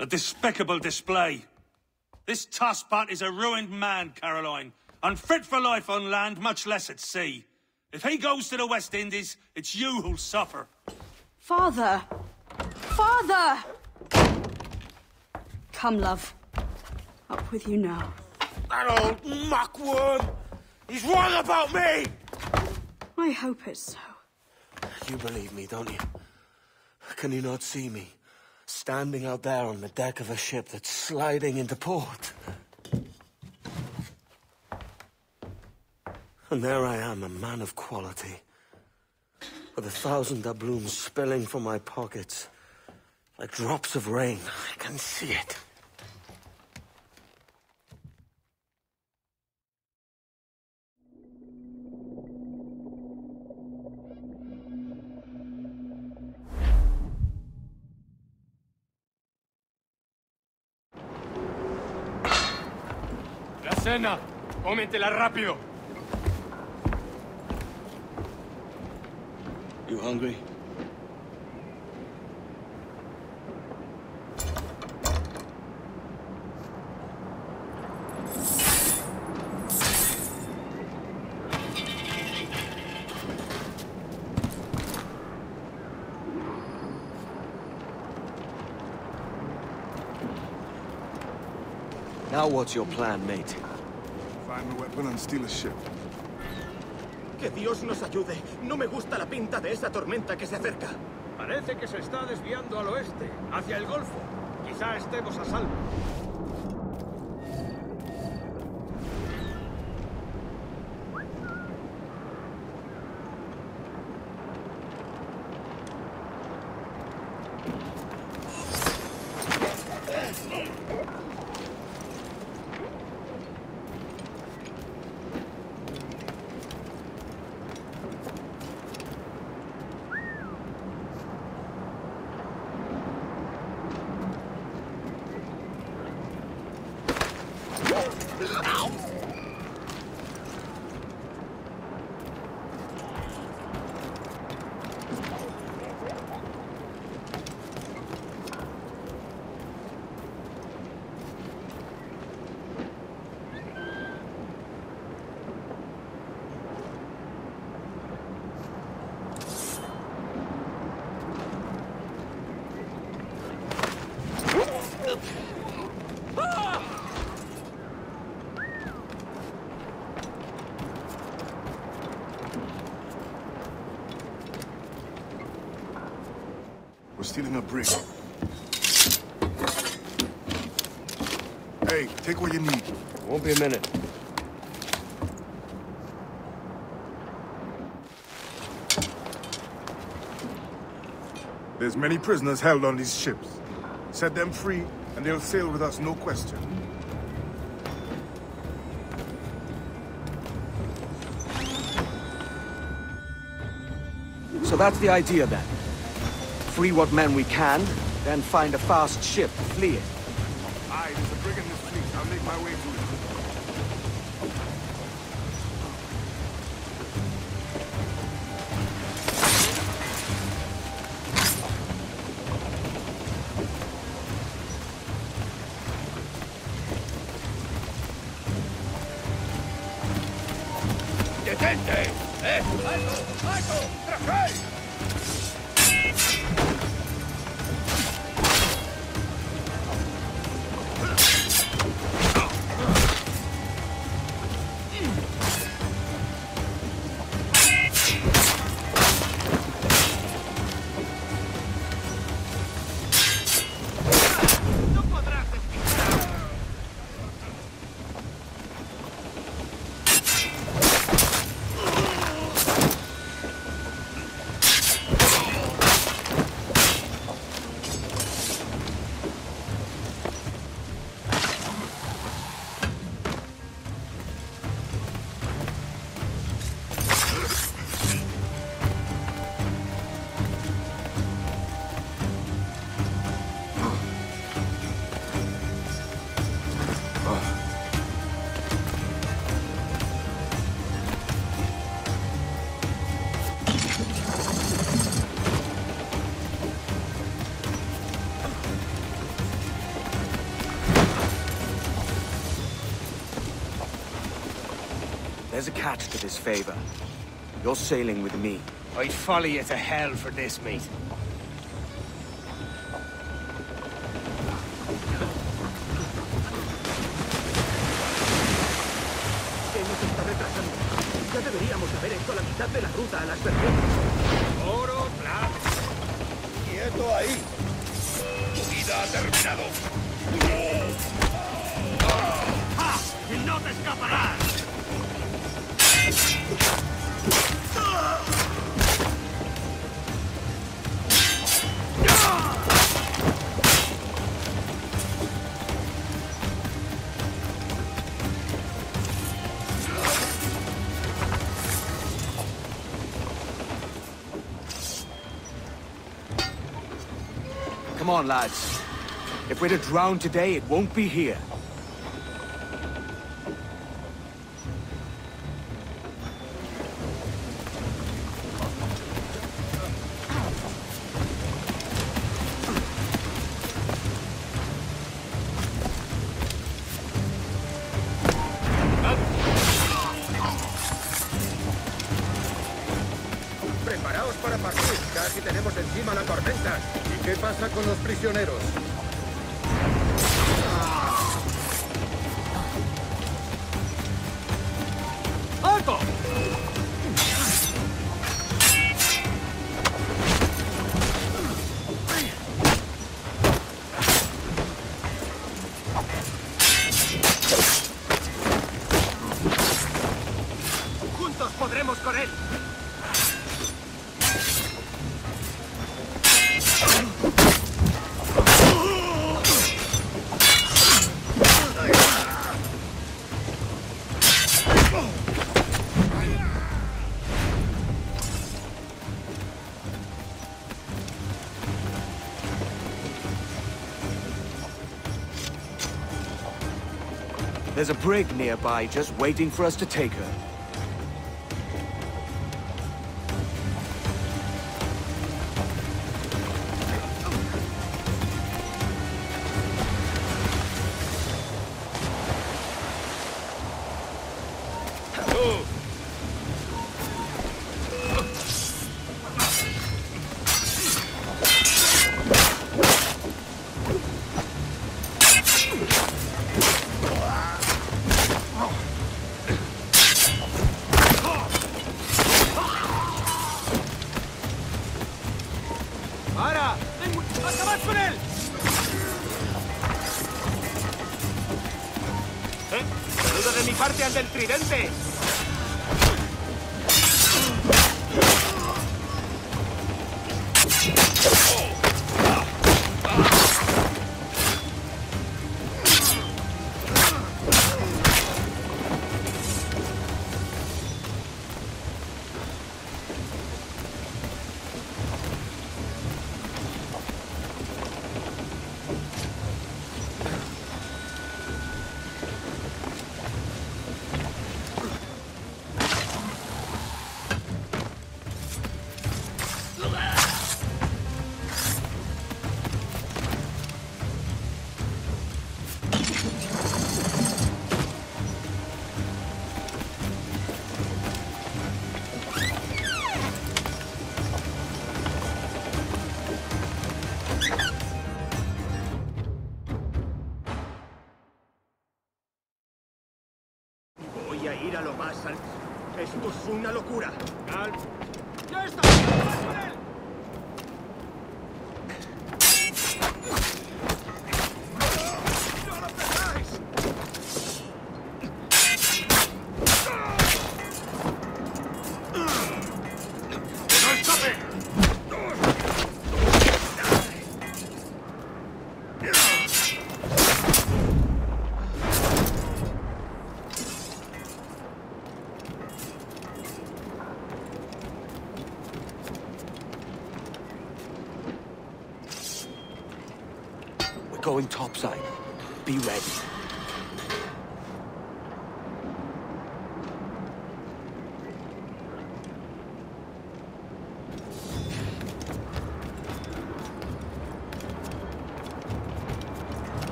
A despicable display. This Tosspot is a ruined man, Caroline. Unfit for life on land, much less at sea. If he goes to the West Indies, it's you who'll suffer. Father! Father! Come, love. Up with you now. That old muckworm! He's wrong about me! I hope it's so. You believe me, don't you? Can you not see me? Standing out there on the deck of a ship that's sliding into port. And there I am, a man of quality. With a thousand doubloons spilling from my pockets. Like drops of rain. I can see it. Cena! ¡Cómetela rápido! You hungry? Now what's your plan, mate? Que Dios nos ayude. No me gusta la pinta de esa tormenta que se acerca. Parece que se está desviando al oeste, hacia el Golfo. Quizá estemos a salvo. Stealing a brick. Hey, take what you need. Won't be a minute. There's many prisoners held on these ships. Set them free, and they'll sail with us, no question. So that's the idea then. Free what men we can, then find a fast ship flee it. Aye, there's a brig in this fleet. I'll make my way to it. There's a catch to this favor. You're sailing with me. I'd follow you to hell for this, mate. ¿Qué nos está retrasando? Ya deberíamos haber hecho la mitad de la ruta a las vertientes. Come on, lads. If we're to drown today, it won't be here. ¡Juntos podremos con él! There's a brig nearby just waiting for us to take her.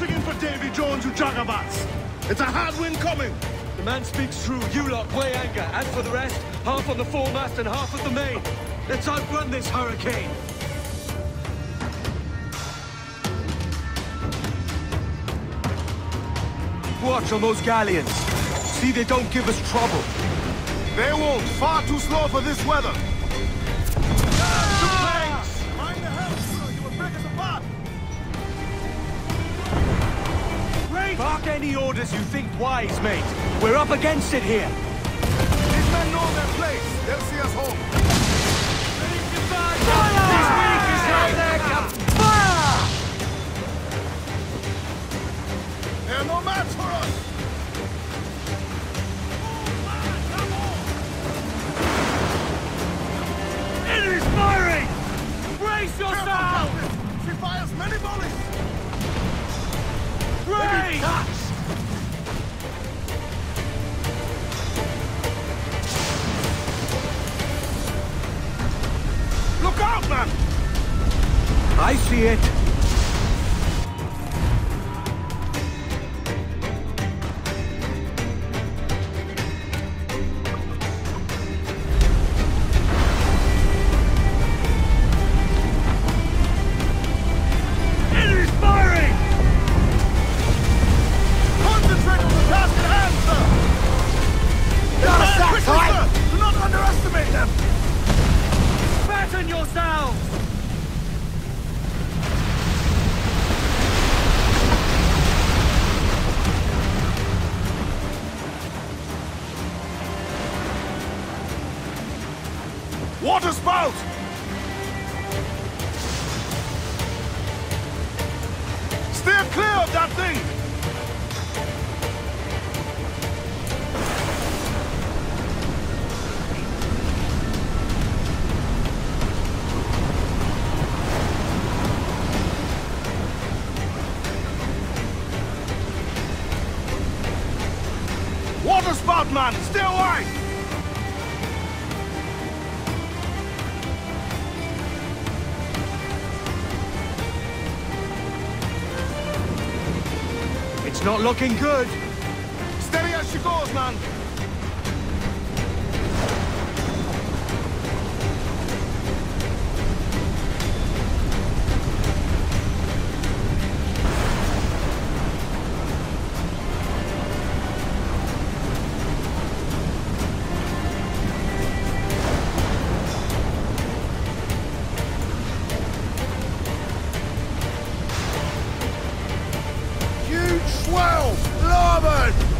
Singing for Davy Jones, you jagabats! It's a hard wind coming! The man speaks true. You lot weigh anchor. As for the rest, half on the foremast and half at the main. Let's outrun this hurricane. Watch on those galleons. See they don't give us trouble. They won't. Far too slow for this weather. Any orders you think wise, mate. We're up against it here. These men know their place. They'll see us home. They're no match for us. Enemy's firing! Brace yourself! She fires many volleys. Brace! I see it. Spout, man! Stay away! It's not looking good. Steady as she goes, man! Huge swell!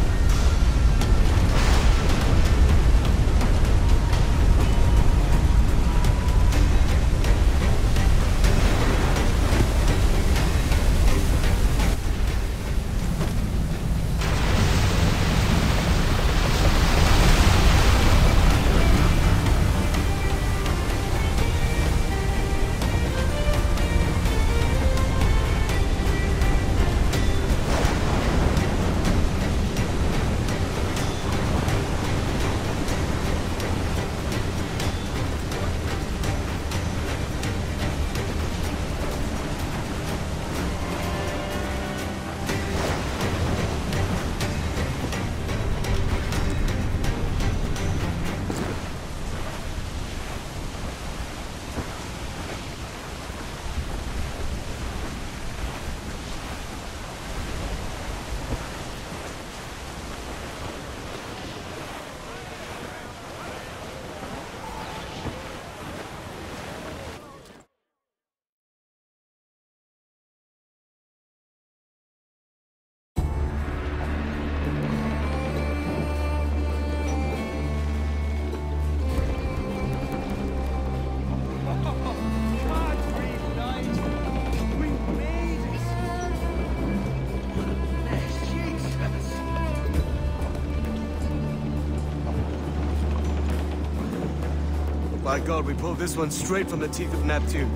By God, we pulled this one straight from the teeth of Neptune.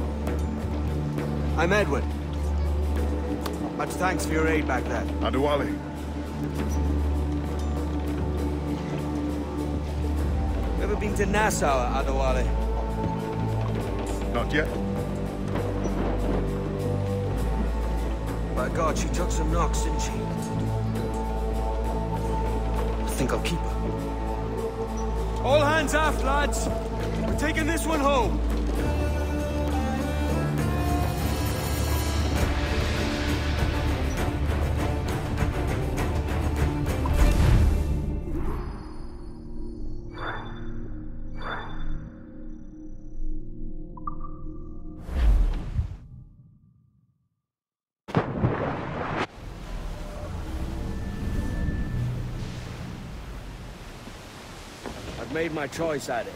I'm Edward. Much thanks for your aid back there. Adewale, Ever been to Nassau, Adewale? not yet. By God, she took some knocks, didn't she? I think I'll keep her. All hands aft, lads! Taking this one home! I've made my choice, Addy.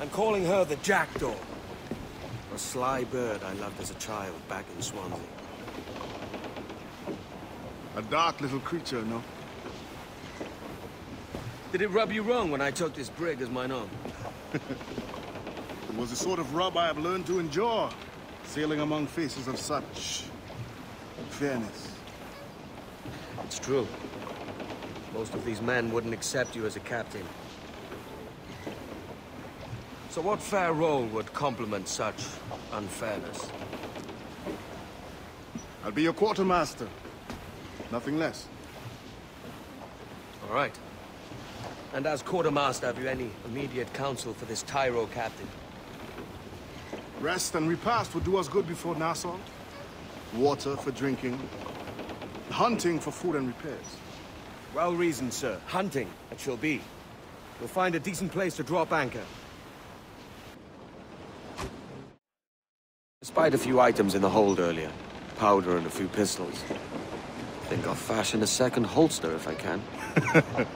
I'm calling her the Jackdaw. A sly bird I loved as a child back in Swansea. A dark little creature, no? Did it rub you wrong when I took this brig as mine own? It was the sort of rub I have learned to endure, sailing among faces of such... fairness. It's true. Most of these men wouldn't accept you as a captain. So what fair role would complement such unfairness? I'll be your quartermaster. Nothing less. All right. And as quartermaster, have you any immediate counsel for this Tyro captain? Rest and repast would do us good before Nassau. Water for drinking. Hunting for food and repairs. Well reasoned, sir. Hunting, it shall be. We'll find a decent place to drop anchor. Despite a few items in the hold earlier, powder and a few pistols, think I'll fashion a second holster if I can.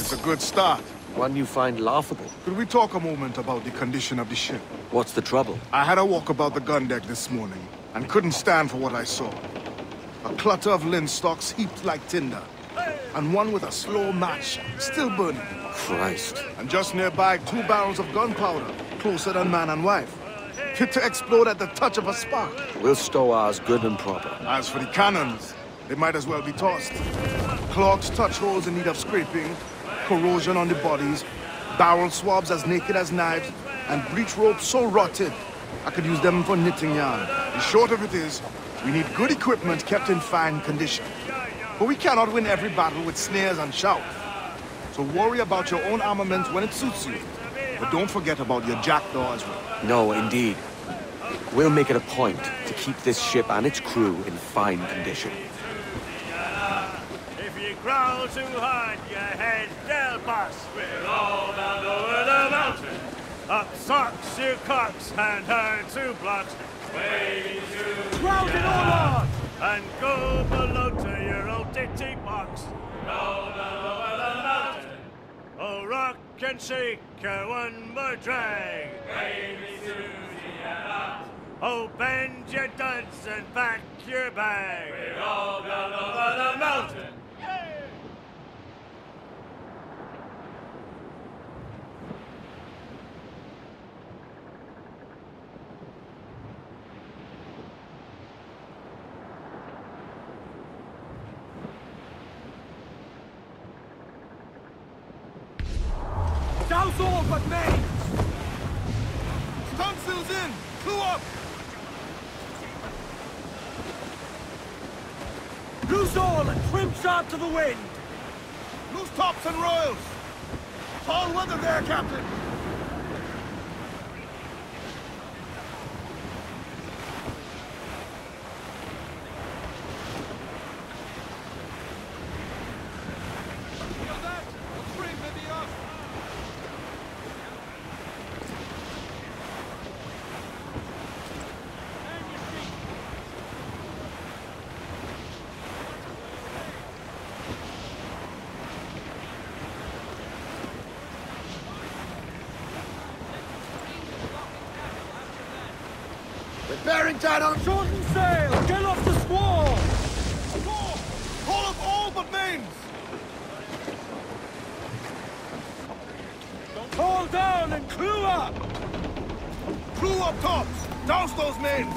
It's a good start. One you find laughable. Could we talk a moment about the condition of the ship? What's the trouble? I had a walk about the gun deck this morning, and couldn't stand for what I saw. A clutter of linstocks heaped like tinder, and one with a slow match still burning. Christ. And just nearby, two barrels of gunpowder, closer than man and wife. Fit to explode at the touch of a spark. We'll stow ours good and proper. As for the cannons, they might as well be tossed. Clogs touch holes in need of scraping, corrosion on the bodies, barrel swabs as naked as knives, and breech ropes so rotted, I could use them for knitting yarn. The short of it is, we need good equipment kept in fine condition. But we cannot win every battle with snares and shouts. So worry about your own armament when it suits you. But don't forget about your jackdaw as well. No, indeed. We'll make it a point to keep this ship and its crew in fine condition. If you growl too hard, your head they'll bust. We're all down over the mountain. Up socks, you cocks, and her two blocks. Way to ground it all on! And go below to your old ditty box. Roll down over the mountain. Oh, rock one more drag. Baby Susie. Oh, bend your duds and pack your bag. We're all down over the mountain. Douse all but main! Stunsails in! Clew up! Loose all and trim sharp to the wind! Loose tops and royals! Tall weather there, Captain! Bearing down on shorten sail! Get off the squall! Haul up all but mains! Haul down and clew up! Clew up tops! Douse those mains!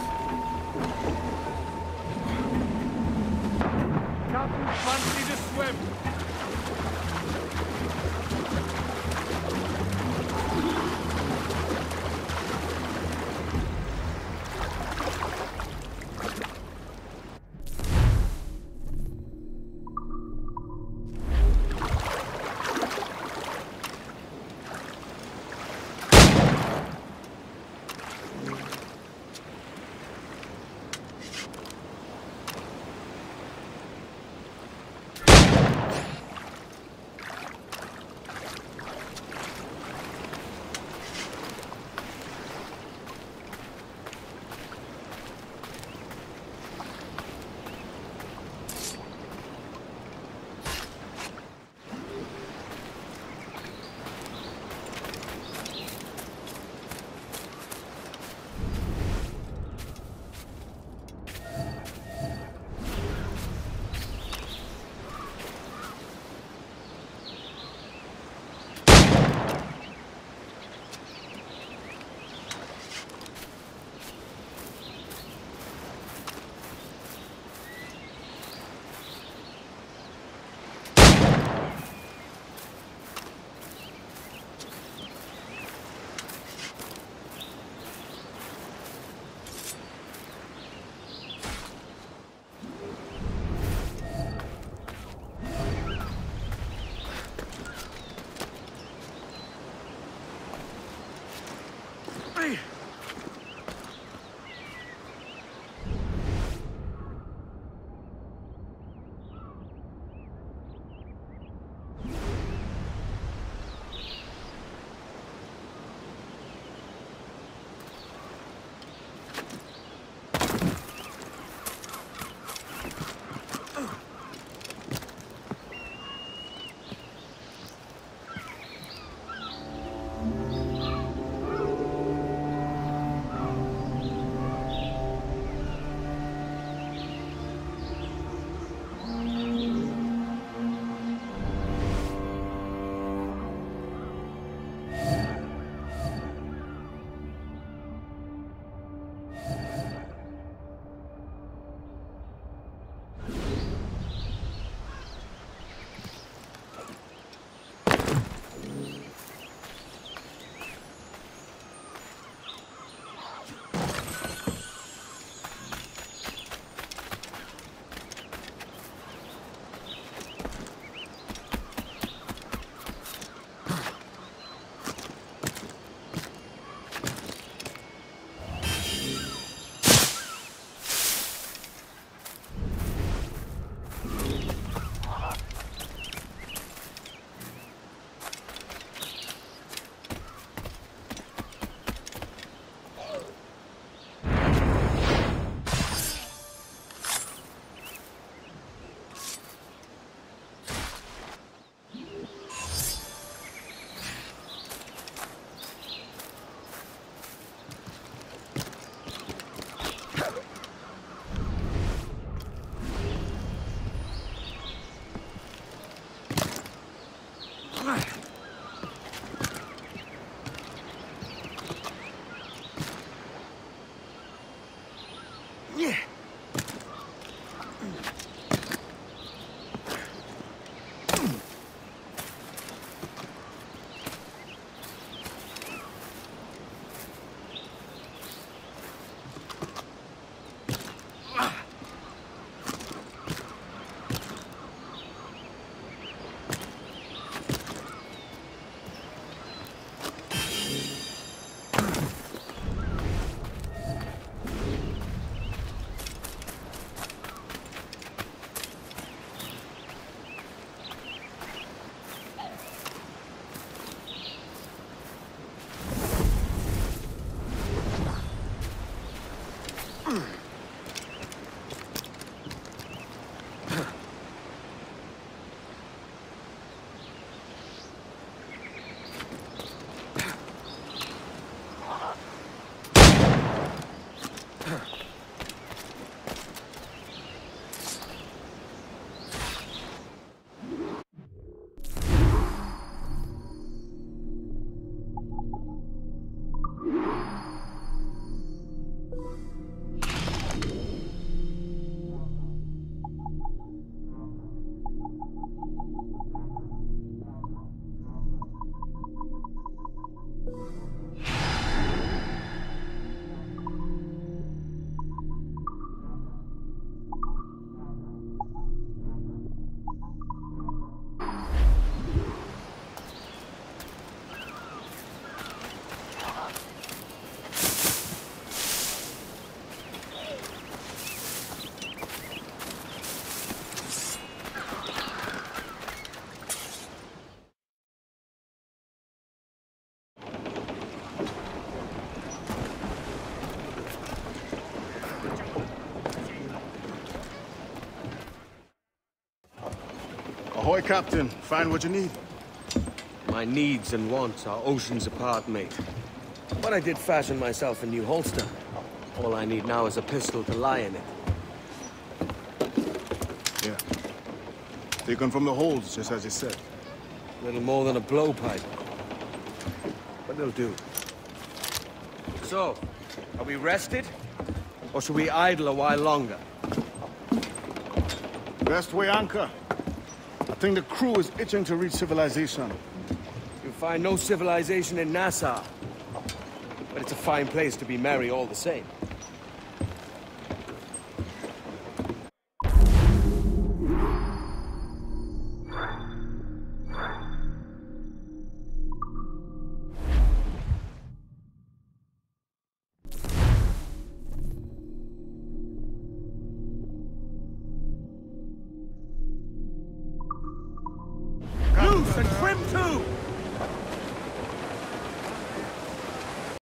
Captain, fancy to swim! Ahoy, Captain. Find what you need. My needs and wants are oceans apart, mate. But I did fashion myself a new holster. All I need now is a pistol to lie in it. Yeah. Taken from the holds, just as you said. Little more than a blowpipe. But it'll do. So, are we rested? Or should we idle a while longer? Best we anchor. I think the crew is itching to reach civilization. You'll find no civilization in Nassau. But it's a fine place to be merry all the same.